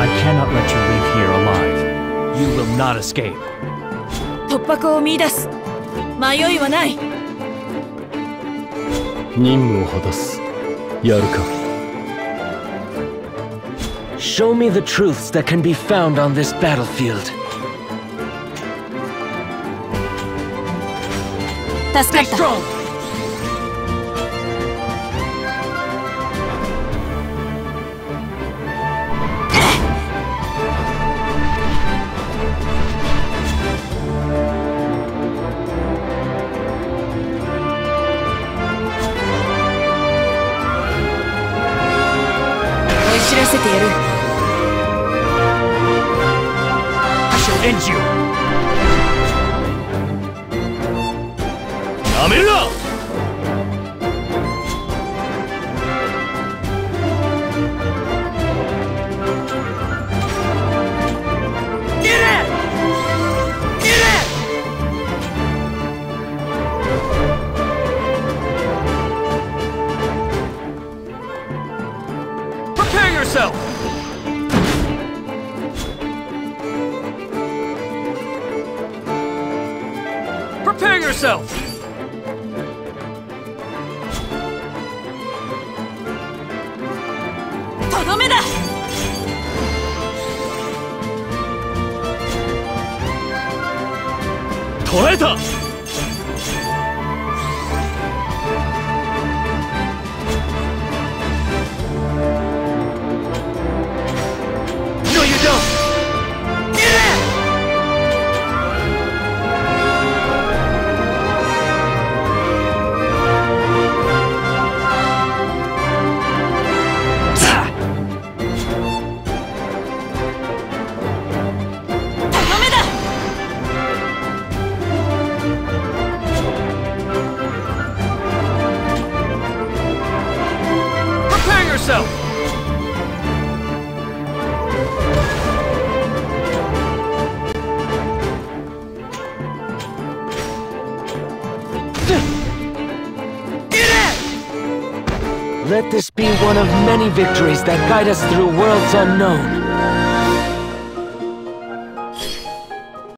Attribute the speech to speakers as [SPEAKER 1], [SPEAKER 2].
[SPEAKER 1] I cannot let you leave here alive. You will not escape.
[SPEAKER 2] 突破口を見出す迷いはない
[SPEAKER 3] 任務を果たすやるか
[SPEAKER 4] Show me the truths that can be found on this battlefield.
[SPEAKER 2] 助かった 追い知らせてやる
[SPEAKER 1] I shall end you.
[SPEAKER 3] なめるな
[SPEAKER 1] Prepare yourself!
[SPEAKER 2] と
[SPEAKER 1] Yourself!
[SPEAKER 4] Let this be one of many victories that guide us through worlds unknown.